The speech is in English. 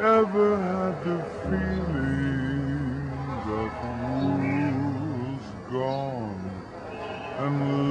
ever had the feeling that you was gone and